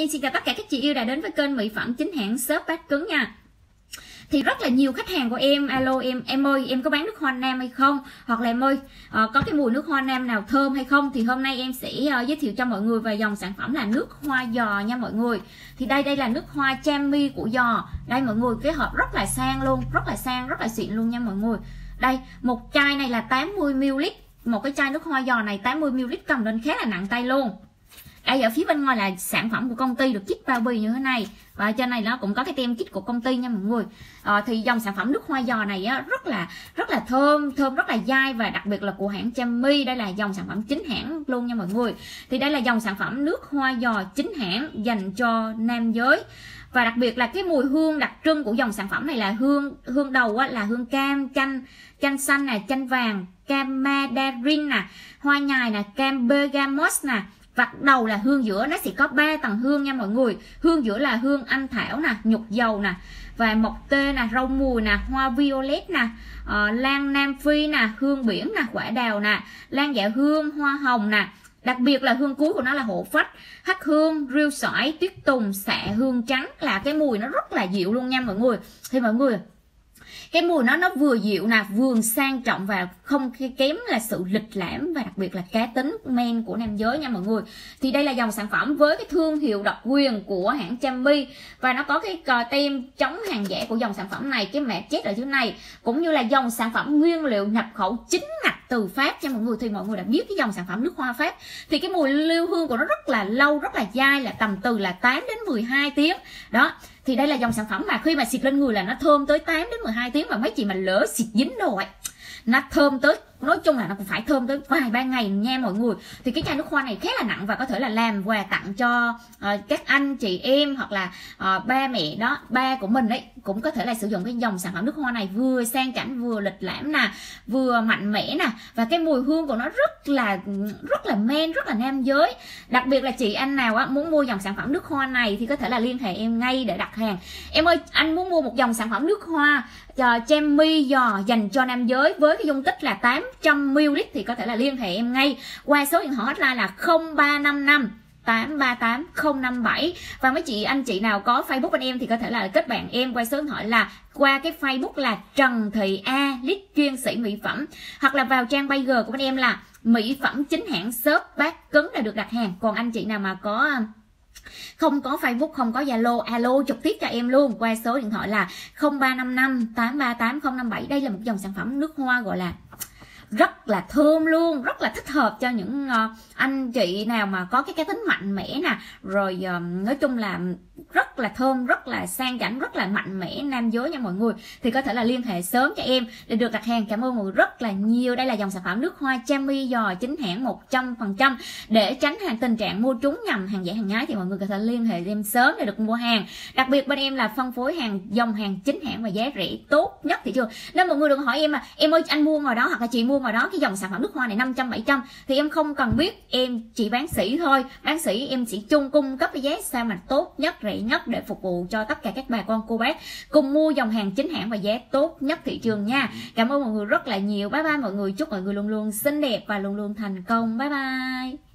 em xin chào tất cả các chị yêu đã đến với kênh mỹ phẩm chính hãng shop bát cứng nha. Thì rất là nhiều khách hàng của em alo em em ơi em có bán nước hoa nam hay không? Hoặc là em ơi uh, có cái mùi nước hoa nam nào thơm hay không? Thì hôm nay em sẽ uh, giới thiệu cho mọi người về dòng sản phẩm là nước hoa giò nha mọi người. Thì đây đây là nước hoa chami của giò. Đây mọi người cái hộp rất là sang luôn rất là sang rất là xịn luôn nha mọi người. Đây một chai này là 80 ml. Một cái chai nước hoa giò này 80 ml cầm lên khá là nặng tay luôn đây ở phía bên ngoài là sản phẩm của công ty được kit bao bì như thế này. Và trên này nó cũng có cái tem kit của công ty nha mọi người. À, thì dòng sản phẩm nước hoa giò này á, rất là rất là thơm thơm rất là dai và đặc biệt là của hãng Chami. Đây là dòng sản phẩm chính hãng luôn nha mọi người. Thì đây là dòng sản phẩm nước hoa giò chính hãng dành cho nam giới. Và đặc biệt là cái mùi hương đặc trưng của dòng sản phẩm này là hương hương đầu á, là hương cam chanh chanh xanh nè chanh vàng cam mandarin nè hoa nhài nè cam bergamot nè vặt đầu là hương giữa nó sẽ có 3 tầng hương nha mọi người. Hương giữa là hương anh thảo nè nhục dầu nè và mộc tê nè rau mùi nè hoa violet nè uh, lan nam phi nè hương biển nè quả đào nè lan dạ hương hoa hồng nè. Đặc biệt là hương cuối của nó là hộ phách hắc hương rêu sỏi tuyết tùng xạ hương trắng là cái mùi nó rất là dịu luôn nha mọi người. Thì mọi người cái mùi nó nó vừa dịu nè, vừa sang trọng và không kém là sự lịch lãm và đặc biệt là cá tính men của nam giới nha mọi người. Thì đây là dòng sản phẩm với cái thương hiệu độc quyền của hãng Chambi. Và nó có cái cờ tem chống hàng giả của dòng sản phẩm này, cái mẹ chết ở dưới này. Cũng như là dòng sản phẩm nguyên liệu nhập khẩu chính ngạch từ Pháp cho mọi người thì mọi người đã biết cái dòng sản phẩm nước hoa Pháp. Thì cái mùi lưu hương của nó rất là lâu, rất là dai, là tầm từ là 8 đến 12 tiếng. Đó, thì đây là dòng sản phẩm mà khi mà xịt lên người là nó thơm tới 8 đến 12 tiếng mà mấy chị mà lỡ xịt dính đồ ấy, nó thơm tới nói chung là nó cũng phải thơm tới vài ba ngày nha mọi người. Thì cái chai nước hoa này khá là nặng và có thể là làm quà tặng cho uh, các anh chị em hoặc là uh, ba mẹ đó ba của mình ấy cũng có thể là sử dụng cái dòng sản phẩm nước hoa này vừa sang chảnh vừa lịch lãm nè vừa mạnh mẽ nè. Và cái mùi hương của nó rất là rất là men rất là nam giới. Đặc biệt là chị anh nào á muốn mua dòng sản phẩm nước hoa này thì có thể là liên hệ em ngay để đặt hàng. Em ơi anh muốn mua một dòng sản phẩm nước hoa ờ, cho chemi giò dành cho nam giới với cái dung tích là 800 ml thì có thể là liên hệ em ngay. Qua số điện thoại hotline là 0355 838 057 và mấy chị, anh chị nào có Facebook anh em thì có thể là kết bạn em qua số điện thoại là qua cái Facebook là Trần Thị A lít chuyên sĩ mỹ phẩm. Hoặc là vào trang bay của anh em là mỹ phẩm chính hãng shop bát cứng là được đặt hàng. Còn anh chị nào mà có à, không có Facebook, không có Zalo, alo trực tiếp cho em luôn, qua số điện thoại là 0355 838 057 đây là một dòng sản phẩm nước hoa gọi là rất là thơm luôn, rất là thích hợp cho những ờ, anh chị nào mà có cái cái tính mạnh mẽ nè. Rồi ờ, nói chung là rất là thơm, rất là sang chảnh, rất là mạnh mẽ, nam giới nha mọi người. Thì có thể là liên hệ sớm cho em để được đặt hàng. Cảm ơn mọi người rất là nhiều. Đây là dòng sản phẩm nước hoa chami giò chính hãng 100% để tránh hàng tình trạng mua trúng nhầm hàng giả hàng nhái thì mọi người có thể liên hệ em sớm để được mua hàng. Đặc biệt bên em là phân phối hàng, dòng hàng chính hãng và giá rẻ tốt nhất thị trường nên mọi người đừng hỏi em mà, em ơi, anh mua ngoài đó hoặc là chị mua ngoài đó cái dòng sản phẩm nước hoa này 500 700 thì em không cần biết, em chỉ bán sĩ thôi. Bán sĩ em chỉ chung cung cấp cái giá sao mà tốt nhất, rẻ nhất để phục vụ cho tất cả các bà con cô bác. Cùng mua dòng hàng chính hãng và giá tốt nhất thị trường nha. Cảm ơn mọi người rất là nhiều. Bye bye mọi người. Chúc mọi người luôn luôn xinh đẹp và luôn luôn thành công. Bye bye.